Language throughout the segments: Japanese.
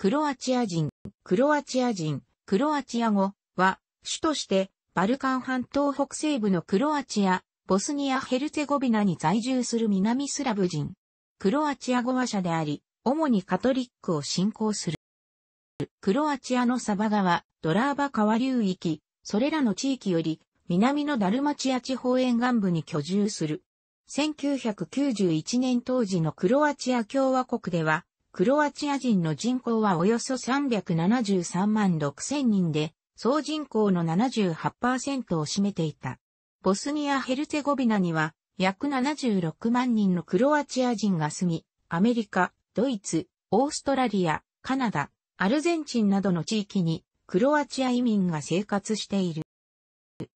クロアチア人、クロアチア人、クロアチア語は、主としてバルカン半島北西部のクロアチア、ボスニア・ヘルツェゴビナに在住する南スラブ人。クロアチア語話者であり、主にカトリックを信仰する。クロアチアのサバ川、ドラーバ川流域、それらの地域より、南のダルマチア地方沿岸部に居住する。1991年当時のクロアチア共和国では、クロアチア人の人口はおよそ373万6千人で、総人口の78%を占めていた。ボスニア・ヘルツェゴビナには約76万人のクロアチア人が住み、アメリカ、ドイツ、オーストラリア、カナダ、アルゼンチンなどの地域にクロアチア移民が生活している。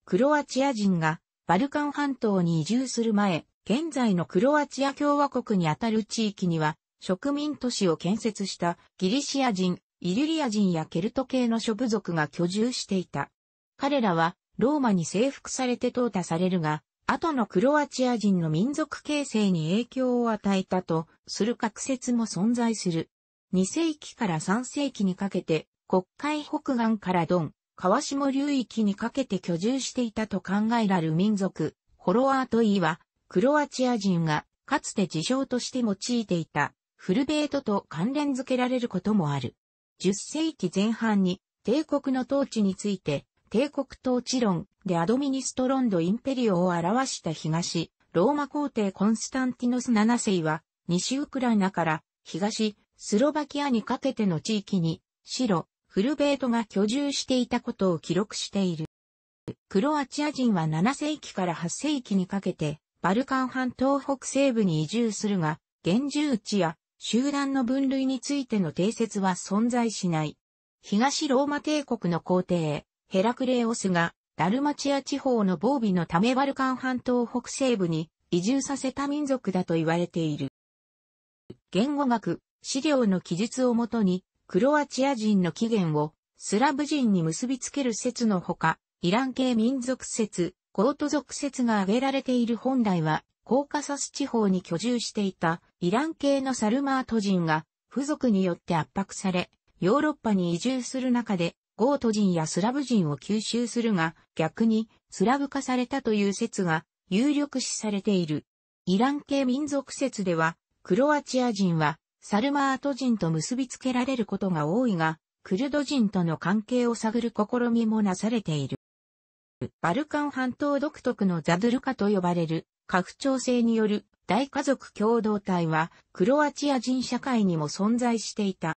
クロアチア人がバルカン半島に移住する前、現在のクロアチア共和国にあたる地域には植民都市を建設したギリシア人、イリュリア人やケルト系の諸部族が居住していた。彼らはローマに征服されて淘汰されるが、後のクロアチア人の民族形成に影響を与えたとする確説も存在する。2世紀から3世紀にかけて、国会北岸からドン、川下流域にかけて居住していたと考えられる民族、ホロアートイは、クロアチア人がかつて自称として用いていたフルベートと関連づけられることもある。10世紀前半に帝国の統治について帝国統治論 De Administrando Imperio を著した東、ローマ皇帝コンスタンティノス7世は、西ウクライナから東、スロバキアにかけての地域に、白、フルベートが居住していたことを記録している。クロアチア人は7世紀から8世紀にかけて、バルカン半島北西部に移住するが、現住地や集団の分類についての定説は存在しない。東ローマ帝国の皇帝、ヘラクレオスがダルマチア地方の防備のためバルカン半島北西部に移住させた民族だと言われている。言語学、資料の記述をもとに、クロアチア人の起源をスラブ人に結びつける説のほか、イラン系民族説、ゴート族説が挙げられている本来は、コーカサス地方に居住していたイラン系のサルマート人が、フン族によって圧迫され、ヨーロッパに移住する中でゴート人やスラブ人を吸収するが、逆にスラブ化されたという説が有力視されている。イラン系民族説では、クロアチア人はサルマート人と結びつけられることが多いが、クルド人との関係を探る試みもなされている。バルカン半島独特のザドゥルカと呼ばれる、家父長制による大家族共同体は、クロアチア人社会にも存在していた。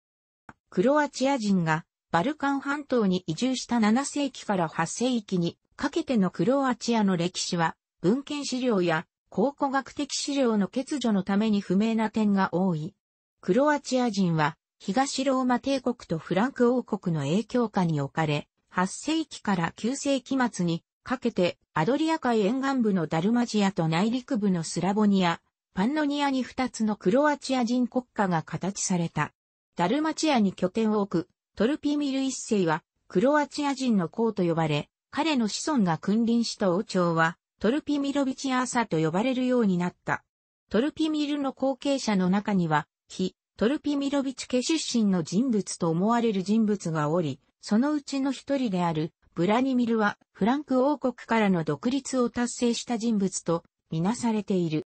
クロアチア人がバルカン半島に移住した7世紀から8世紀にかけてのクロアチアの歴史は、文献資料や考古学的資料の欠如のために不明な点が多い。クロアチア人は、東ローマ帝国とフランク王国の影響下に置かれ、8世紀から9世紀末にかけてアドリア海沿岸部のダルマチアと内陸部のスラボニア、パンノニアに2つのクロアチア人国家が形された。ダルマチアに拠点を置くトルピミル一世は、クロアチア人の皇と呼ばれ、彼の子孫が君臨した王朝は、トルピミロビチアーサと呼ばれるようになった。トルピミルの後継者の中には、非トルピミロビチ家出身の人物と思われる人物がおり、そのうちの一人であるブラニミルはフランク王国からの独立を達成した人物とみなされている。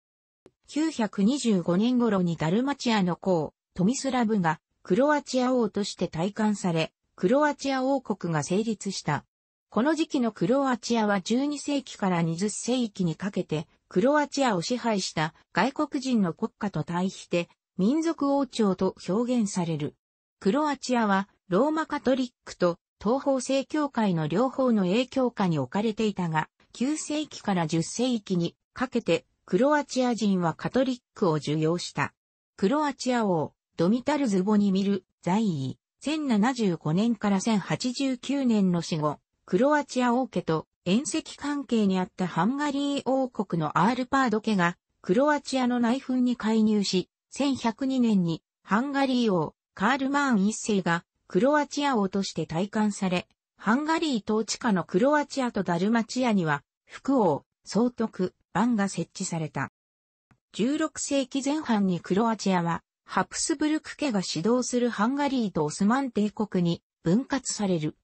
925年頃にダルマチアの皇、トミスラブがクロアチア王として体感され、クロアチア王国が成立した。この時期のクロアチアは12世紀から20世紀にかけて、クロアチアを支配した外国人の国家と対して、民族王朝と表現される。クロアチアは、ローマカトリックと東方正教会の両方の影響下に置かれていたが、9世紀から10世紀にかけて、クロアチア人はカトリックを受容した。クロアチア王、ドミタルズボニミル、在位、1075年から1089年の死後、クロアチア王家と遠赤関係にあったハンガリー王国のアールパード家が、クロアチアの内紛に介入し、1102年にハンガリー王、カールマーン一世がクロアチア王として退官され、ハンガリー統治下のクロアチアとダルマチアには、副王、総督、番が設置された。16世紀前半にクロアチアは、ハプスブルク家が指導するハンガリーとオスマン帝国に分割される。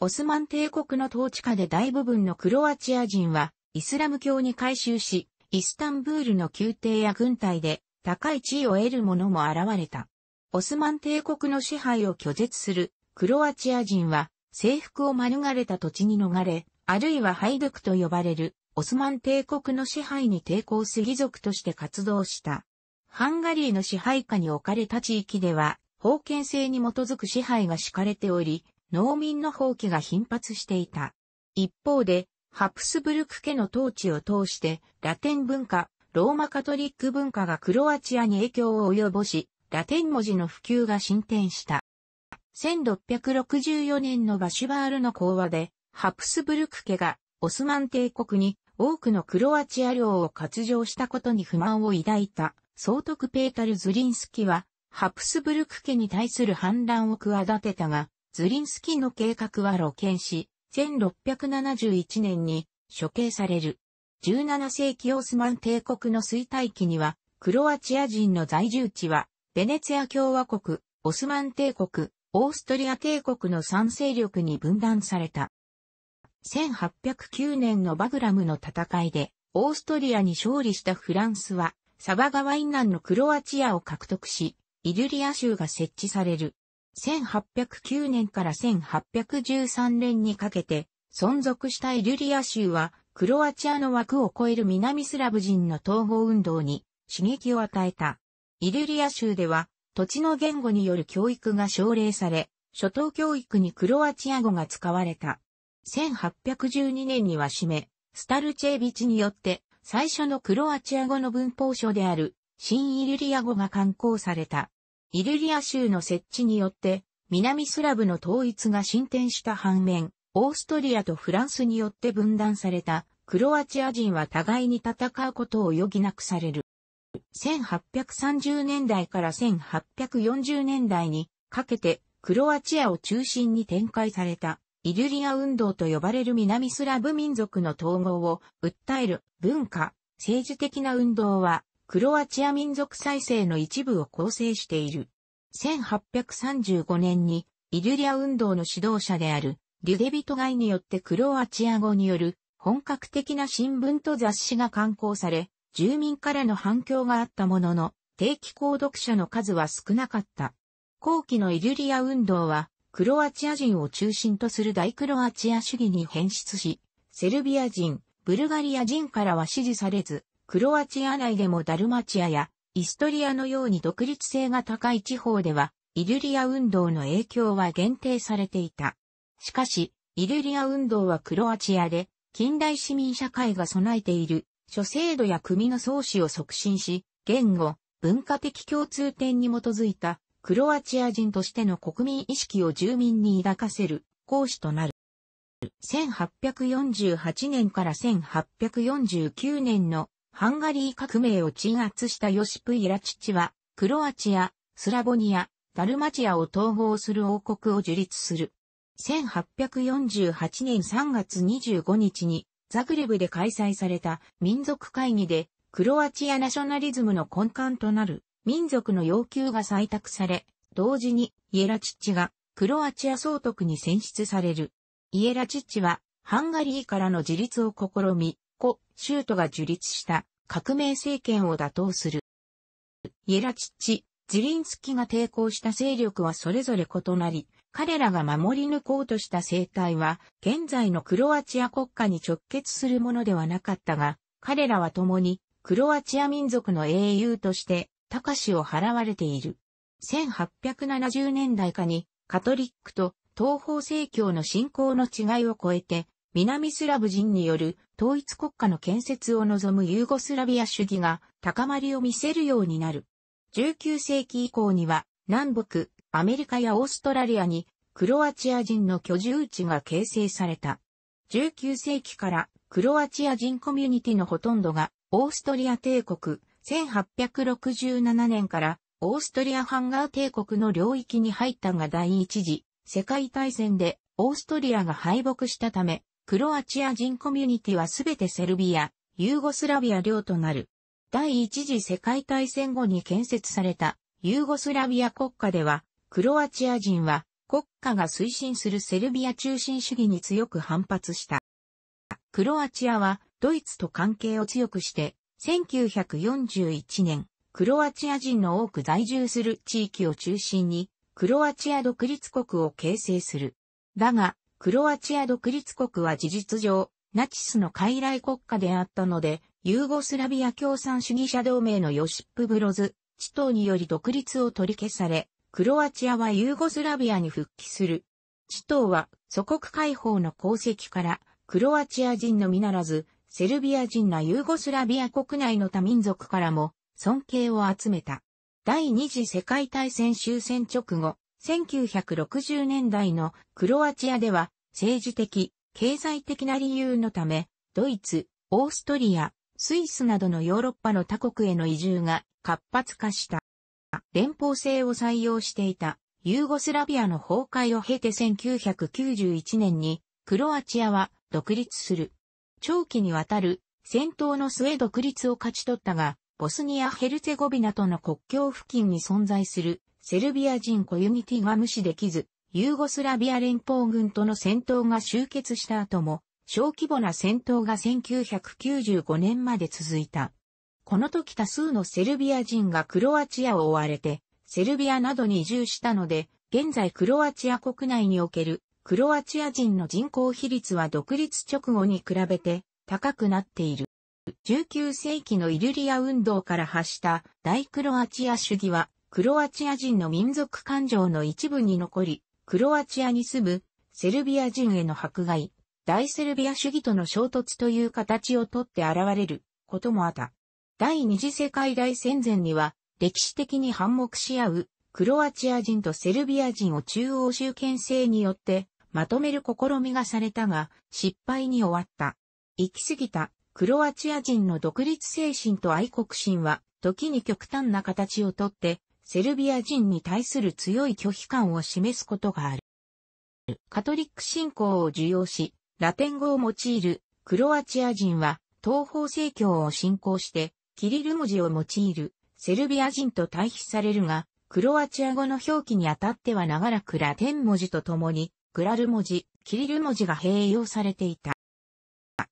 オスマン帝国の統治下で大部分のクロアチア人はイスラム教に改宗し、イスタンブールの宮廷や軍隊で高い地位を得る者も現れた。オスマン帝国の支配を拒絶するクロアチア人は征服を免れた土地に逃れ、あるいはハイドクと呼ばれるオスマン帝国の支配に抵抗する義族として活動した。ハンガリーの支配下に置かれた地域では、封建制に基づく支配が敷かれており、農民の放棄が頻発していた。一方で、ハプスブルク家の統治を通して、ラテン文化、ローマカトリック文化がクロアチアに影響を及ぼし、ラテン文字の普及が進展した。1664年のバシュバールの講話で、ハプスブルク家がオスマン帝国に多くのクロアチア領を割譲したことに不満を抱いた。総督ペータル・ズリンスキは、ハプスブルク家に対する反乱を企てたが、ズリンスキの計画は露見し、1671年に処刑される。17世紀オスマン帝国の衰退期には、クロアチア人の在住地は、ベネツィア共和国、オスマン帝国、オーストリア帝国の三勢力に分断された。1809年のバグラムの戦いで、オーストリアに勝利したフランスは、サバ川以南のクロアチアを獲得し、イルリア州が設置される。1809年から1813年にかけて、存続したイルリア州は、クロアチアの枠を超える南スラブ人の統合運動に刺激を与えた。イルリア州では、土地の言語による教育が奨励され、初等教育にクロアチア語が使われた。1812年には締め、スタルチェービチによって最初のクロアチア語の文法書である、新イルリア語が刊行された。イルリア州の設置によって、南スラブの統一が進展した反面、オーストリアとフランスによって分断されたクロアチア人は互いに戦うことを余儀なくされる。1830年代から1840年代にかけてクロアチアを中心に展開されたイルリア運動と呼ばれる南スラブ民族の統合を訴える文化、政治的な運動は、クロアチア民族再生の一部を構成している。1835年に、イルリア運動の指導者である、リュデビトガイによってクロアチア語による本格的な新聞と雑誌が刊行され、住民からの反響があったものの、定期購読者の数は少なかった。後期のイルリア運動は、クロアチア人を中心とする大クロアチア主義に変質し、セルビア人、ブルガリア人からは支持されず、クロアチア内でもダルマチアやイストリアのように独立性が高い地方では、イルリア運動の影響は限定されていた。しかし、イルリア運動はクロアチアで、近代市民社会が備えている諸制度や組の創始を促進し、言語、文化的共通点に基づいたクロアチア人としての国民意識を住民に抱かせる講師となる。1848年から1849年のハンガリー革命を鎮圧したヨシプ・イラチチは、クロアチア、スラボニア、ダルマチアを統合する王国を樹立する。1848年3月25日にザグレブで開催された民族会議でクロアチアナショナリズムの根幹となる民族の要求が採択され、同時にイエラチッチがクロアチア総督に選出される。イエラチッチはハンガリーからの自立を試み、故、シュートが樹立した革命政権を打倒する。イエラチッチ、ジリンスキが抵抗した勢力はそれぞれ異なり、彼らが守り抜こうとした生態は、現在のクロアチア国家に直結するものではなかったが、彼らは共に、クロアチア民族の英雄として、高しを払われている。1870年代下にカトリックと東方正教の信仰の違いを超えて、南スラブ人による統一国家の建設を望むユーゴスラビア主義が高まりを見せるようになる。19世紀以降には南北、アメリカやオーストラリアにクロアチア人の居住地が形成された。19世紀からクロアチア人コミュニティのほとんどがオーストリア帝国、1867年からオーストリアハンガー帝国の領域に入ったが第一次世界大戦でオーストリアが敗北したため、クロアチア人コミュニティはすべてセルビア、ユーゴスラビア領となる。第一次世界大戦後に建設されたユーゴスラビア国家では、クロアチア人は国家が推進するセルビア中心主義に強く反発した。クロアチアはドイツと関係を強くして、1941年、クロアチア人の多く在住する地域を中心に、クロアチア独立国を形成する。だが、クロアチア独立国は事実上、ナチスの傀儡国家であったので、ユーゴスラビア共産主義者同盟のヨシップ・ブロズ、地党により独立を取り消され、クロアチアはユーゴスラビアに復帰する。地党は祖国解放の功績から、クロアチア人のみならず、セルビア人なユーゴスラビア国内の多民族からも尊敬を集めた。第二次世界大戦終戦直後、1960年代のクロアチアでは政治的、経済的な理由のため、ドイツ、オーストリア、スイスなどのヨーロッパの他国への移住が活発化した。連邦制を採用していたユーゴスラビアの崩壊を経て1991年にクロアチアは独立する。長期にわたる戦闘の末独立を勝ち取ったが、ボスニア・ヘルツェゴビナとの国境付近に存在するセルビア人コミュニティが無視できず、ユーゴスラビア連邦軍との戦闘が終結した後も、小規模な戦闘が1995年まで続いた。この時多数のセルビア人がクロアチアを追われて、セルビアなどに移住したので、現在クロアチア国内におけるクロアチア人の人口比率は独立直後に比べて高くなっている。19世紀のイルリア運動から発した大クロアチア主義は、クロアチア人の民族感情の一部に残り、クロアチアに住むセルビア人への迫害、大セルビア主義との衝突という形をとって現れることもあった。第二次世界大戦前には歴史的に反目し合うクロアチア人とセルビア人を中央集権制によってまとめる試みがされたが失敗に終わった。行き過ぎたクロアチア人の独立精神と愛国心は時に極端な形をとってセルビア人に対する強い拒否感を示すことがある。カトリック信仰を受容し、ラテン語を用いるクロアチア人は東方正教を信仰してキリル文字を用いるセルビア人と対比されるが、クロアチア語の表記にあたっては長らくラテン文字とともにグラル文字、キリル文字が併用されていた。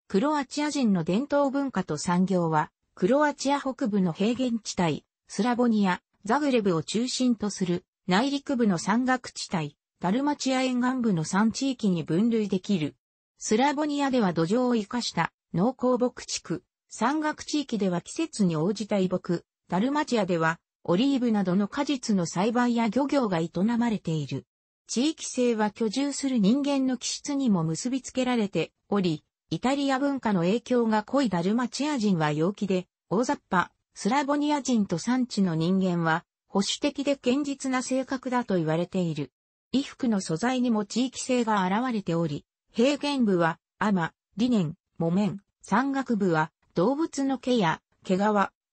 クロアチア人の伝統文化と産業は、クロアチア北部の平原地帯、スラボニア、ザグレブを中心とする内陸部の山岳地帯、ダルマチア沿岸部の山地域に分類できる。スラボニアでは土壌を生かした農耕牧地区、山岳地域では季節に応じた移牧、ダルマチアではオリーブなどの果実の栽培や漁業が営まれている。地域性は居住する人間の気質にも結びつけられており、イタリア文化の影響が濃いダルマチア人は陽気で、大雑把、スラボニア人と産地の人間は、保守的で堅実な性格だと言われている。衣服の素材にも地域性が現れており、平原部は、アマ、リネン、木綿、山岳部は、動物の毛や毛皮、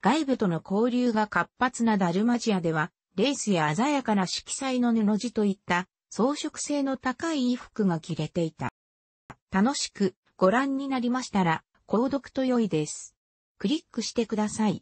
外部との交流が活発なダルマジアでは、レースや鮮やかな色彩の布地といった装飾性の高い衣服が着れていた。楽しくご覧になりましたら、購読と良いです。クリックしてください。